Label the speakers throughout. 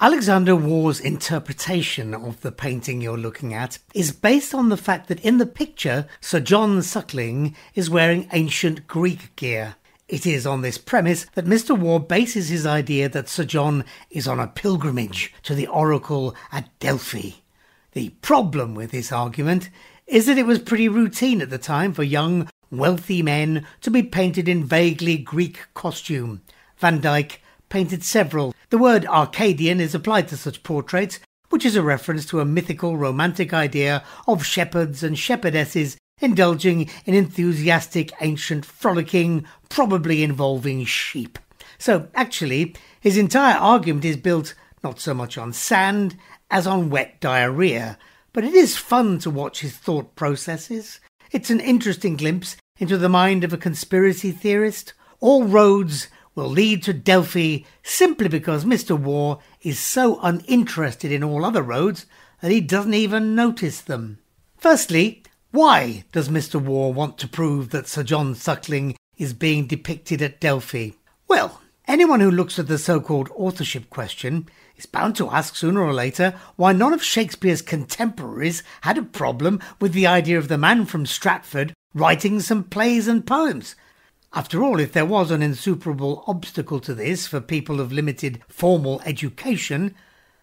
Speaker 1: Alexander Waugh's interpretation of the painting you're looking at is based on the fact that in the picture, Sir John Suckling is wearing ancient Greek gear. It is on this premise that Mr. Waugh bases his idea that Sir John is on a pilgrimage to the oracle at Delphi. The problem with this argument is that it was pretty routine at the time for young, wealthy men to be painted in vaguely Greek costume. Van Dyck painted several. The word Arcadian is applied to such portraits, which is a reference to a mythical romantic idea of shepherds and shepherdesses indulging in enthusiastic ancient frolicking, probably involving sheep. So, actually, his entire argument is built not so much on sand as on wet diarrhea, but it is fun to watch his thought processes. It's an interesting glimpse into the mind of a conspiracy theorist. All roads will lead to Delphi simply because Mr. Waugh is so uninterested in all other roads that he doesn't even notice them. Firstly, why does Mr. Waugh want to prove that Sir John Suckling is being depicted at Delphi? Well, anyone who looks at the so called authorship question is bound to ask sooner or later why none of Shakespeare's contemporaries had a problem with the idea of the man from Stratford writing some plays and poems after all, if there was an insuperable obstacle to this for people of limited formal education,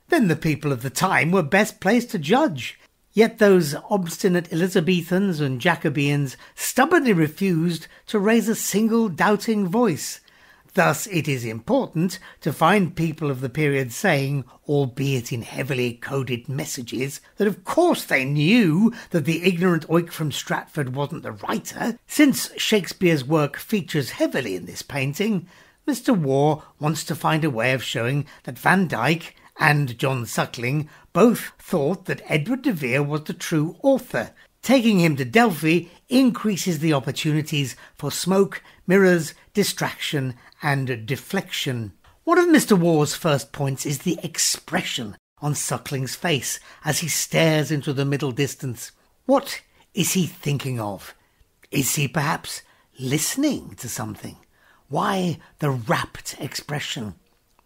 Speaker 1: then the people of the time were best placed to judge. Yet those obstinate Elizabethans and Jacobeans stubbornly refused to raise a single doubting voice, Thus, it is important to find people of the period saying, albeit in heavily coded messages, that of course they knew that the ignorant oik from Stratford wasn't the writer. Since Shakespeare's work features heavily in this painting, Mr. Waugh wants to find a way of showing that Van Dyck and John Suckling both thought that Edward de Vere was the true author. Taking him to Delphi increases the opportunities for smoke, mirrors, distraction, and deflection. One of Mr. Waugh's first points is the expression on Suckling's face as he stares into the middle distance. What is he thinking of? Is he perhaps listening to something? Why the rapt expression?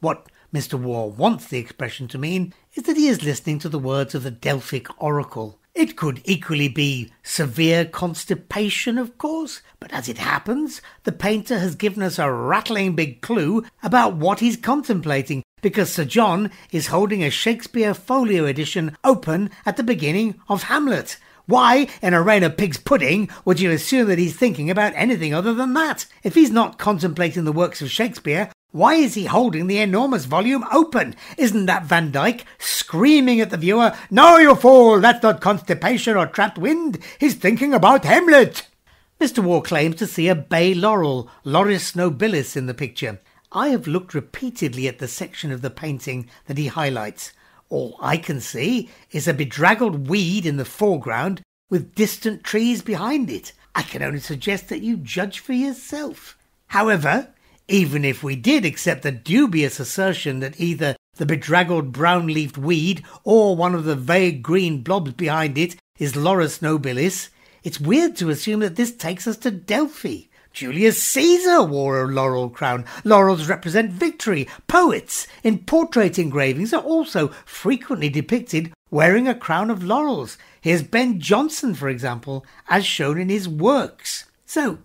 Speaker 1: What Mr. Waugh wants the expression to mean is that he is listening to the words of the Delphic oracle. It could equally be severe constipation, of course, but as it happens, the painter has given us a rattling big clue about what he's contemplating, because Sir John is holding a Shakespeare folio edition open at the beginning of Hamlet. Why, in a rain of pig's pudding, would you assume that he's thinking about anything other than that? If he's not contemplating the works of Shakespeare, why is he holding the enormous volume open? Isn't that Van Dyck screaming at the viewer, No, you fool, that's not constipation or trapped wind. He's thinking about Hamlet. Mr. Waugh claims to see a bay laurel, Laurus nobilis, in the picture. I have looked repeatedly at the section of the painting that he highlights. All I can see is a bedraggled weed in the foreground with distant trees behind it. I can only suggest that you judge for yourself. However, even if we did accept the dubious assertion that either the bedraggled brown leafed weed or one of the vague green blobs behind it is Laurus nobilis, it's weird to assume that this takes us to Delphi. Julius Caesar wore a laurel crown. Laurels represent victory. Poets in portrait engravings are also frequently depicted wearing a crown of laurels. Here's Ben Jonson, for example, as shown in his works. So,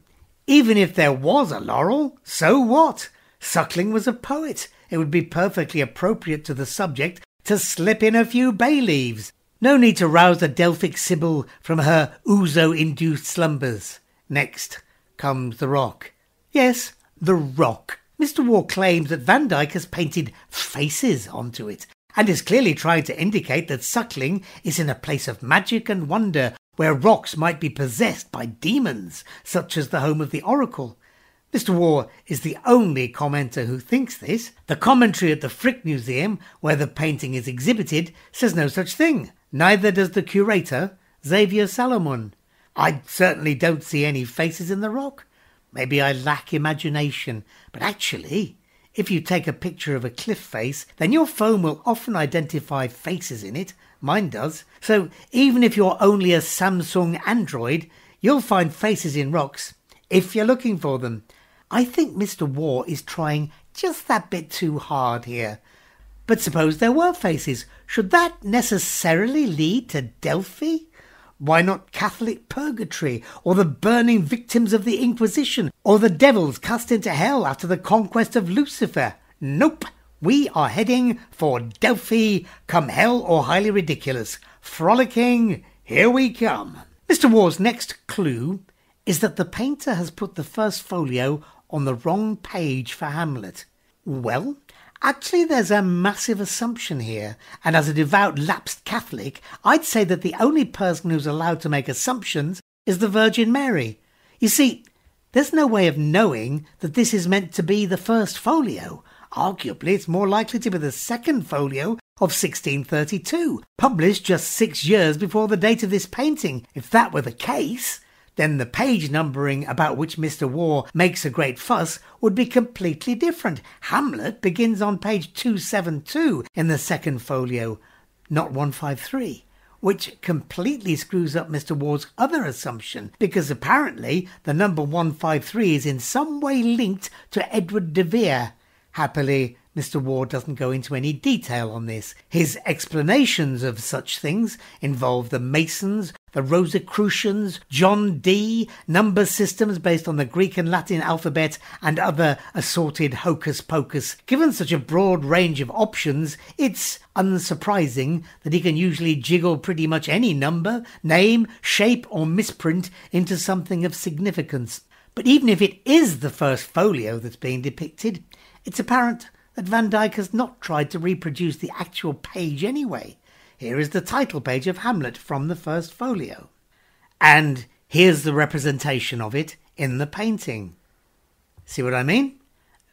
Speaker 1: even if there was a laurel, so what? Suckling was a poet. It would be perfectly appropriate to the subject to slip in a few bay leaves. No need to rouse the Delphic Sibyl from her ouzo induced slumbers. Next comes the rock. Yes, the rock. Mr. Waugh claims that Van Dyck has painted faces onto it, and is clearly trying to indicate that Suckling is in a place of magic and wonder where rocks might be possessed by demons, such as the home of the Oracle. Mr. Waugh is the only commenter who thinks this. The commentary at the Frick Museum, where the painting is exhibited, says no such thing. Neither does the curator, Xavier Salomon. I certainly don't see any faces in the rock. Maybe I lack imagination, but actually, if you take a picture of a cliff face, then your phone will often identify faces in it Mine does. So even if you're only a Samsung Android, you'll find faces in rocks if you're looking for them. I think Mr. Waugh is trying just that bit too hard here. But suppose there were faces. Should that necessarily lead to Delphi? Why not Catholic purgatory, or the burning victims of the Inquisition, or the devils cast into hell after the conquest of Lucifer? Nope. We are heading for Delphi, come hell or highly ridiculous. Frolicking, here we come. Mr. Waugh's next clue is that the painter has put the first folio on the wrong page for Hamlet. Well, actually, there's a massive assumption here, and as a devout lapsed Catholic, I'd say that the only person who's allowed to make assumptions is the Virgin Mary. You see, there's no way of knowing that this is meant to be the first folio. Arguably, it's more likely to be the second folio of 1632, published just six years before the date of this painting. If that were the case, then the page numbering about which Mr. Waugh makes a great fuss would be completely different. Hamlet begins on page 272 in the second folio, not 153 which completely screws up Mr. Waugh's other assumption, because apparently the number 153 is in some way linked to Edward de Vere. Happily, Mr. Waugh doesn't go into any detail on this. His explanations of such things involve the Masons, the Rosicrucians, John Dee, number systems based on the Greek and Latin alphabet, and other assorted hocus pocus. Given such a broad range of options, it's unsurprising that he can usually jiggle pretty much any number, name, shape, or misprint into something of significance. But even if it is the first folio that's being depicted, it's apparent that Van Dyck has not tried to reproduce the actual page anyway. Here is the title page of Hamlet from the first folio. And here's the representation of it in the painting. See what I mean?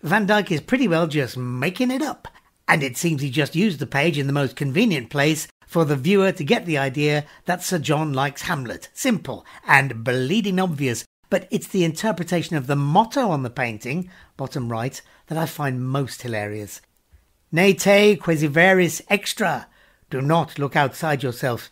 Speaker 1: Van Dyck is pretty well just making it up, and it seems he just used the page in the most convenient place for the viewer to get the idea that Sir John likes Hamlet. Simple and bleeding obvious, but it's the interpretation of the motto on the painting, bottom right, that I find most hilarious. Ne te quaesiveris extra. Do not look outside yourself.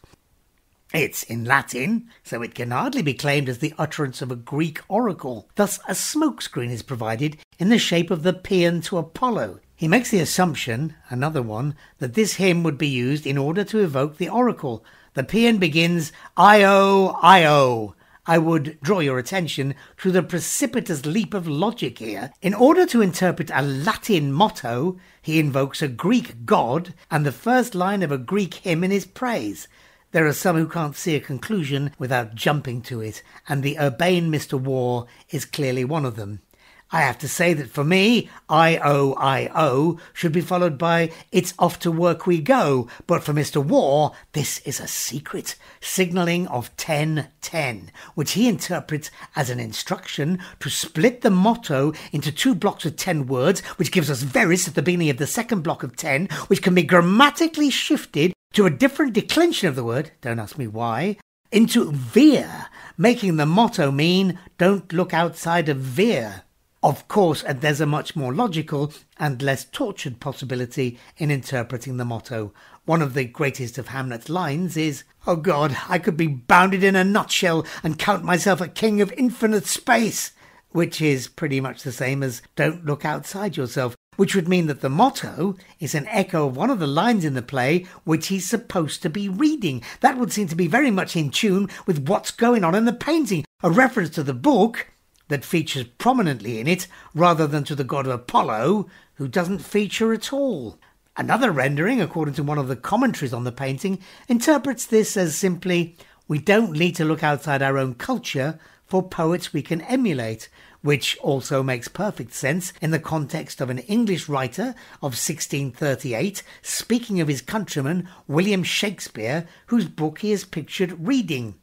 Speaker 1: It's in Latin, so it can hardly be claimed as the utterance of a Greek oracle. Thus, a smokescreen is provided in the shape of the paean to Apollo. He makes the assumption, another one, that this hymn would be used in order to evoke the oracle. The paean begins, Io, Io, I would draw your attention to the precipitous leap of logic here. In order to interpret a Latin motto, he invokes a Greek god and the first line of a Greek hymn in his praise. There are some who can't see a conclusion without jumping to it, and the urbane Mr. Waugh is clearly one of them. I have to say that for me, I-O-I-O should be followed by It's off to work we go. But for Mr. Waugh, this is a secret signalling of 1010, which he interprets as an instruction to split the motto into two blocks of 10 words, which gives us veris at the beginning of the second block of 10, which can be grammatically shifted to a different declension of the word, don't ask me why, into veer, making the motto mean don't look outside of veer. Of course, and there's a much more logical and less tortured possibility in interpreting the motto. One of the greatest of Hamlet's lines is, Oh God, I could be bounded in a nutshell and count myself a king of infinite space, which is pretty much the same as Don't look outside yourself, which would mean that the motto is an echo of one of the lines in the play which he's supposed to be reading. That would seem to be very much in tune with what's going on in the painting, a reference to the book that features prominently in it rather than to the god of Apollo, who doesn't feature at all. Another rendering, according to one of the commentaries on the painting, interprets this as simply, we don't need to look outside our own culture for poets we can emulate, which also makes perfect sense in the context of an English writer of 1638 speaking of his countryman William Shakespeare, whose book he is pictured reading.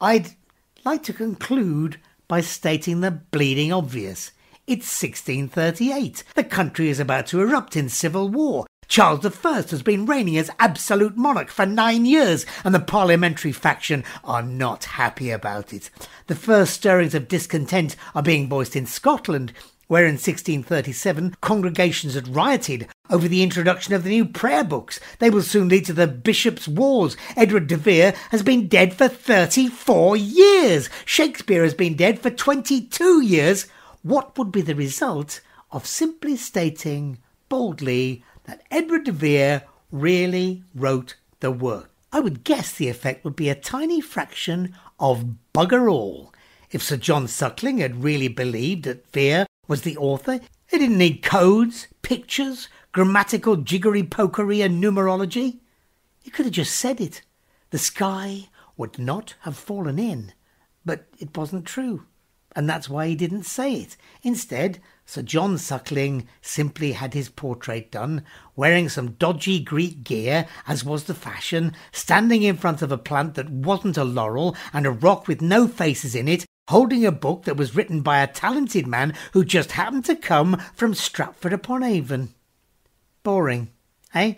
Speaker 1: I'd like to conclude by stating the bleeding obvious. It's 1638. The country is about to erupt in civil war. Charles I has been reigning as absolute monarch for nine years, and the parliamentary faction are not happy about it. The first stirrings of discontent are being voiced in Scotland, where in 1637 congregations had rioted over the introduction of the new prayer books. They will soon lead to the bishops' wars. Edward de Vere has been dead for 34 years. Shakespeare has been dead for 22 years. What would be the result of simply stating boldly that Edward de Vere really wrote the work. I would guess the effect would be a tiny fraction of bugger all. If Sir John Suckling had really believed that Vere was the author, he didn't need codes, pictures, grammatical jiggery pokery, and numerology. He could have just said it. The sky would not have fallen in. But it wasn't true and that's why he didn't say it. Instead, Sir John Suckling simply had his portrait done, wearing some dodgy Greek gear, as was the fashion, standing in front of a plant that wasn't a laurel and a rock with no faces in it, holding a book that was written by a talented man who just happened to come from Stratford upon Avon. Boring, eh?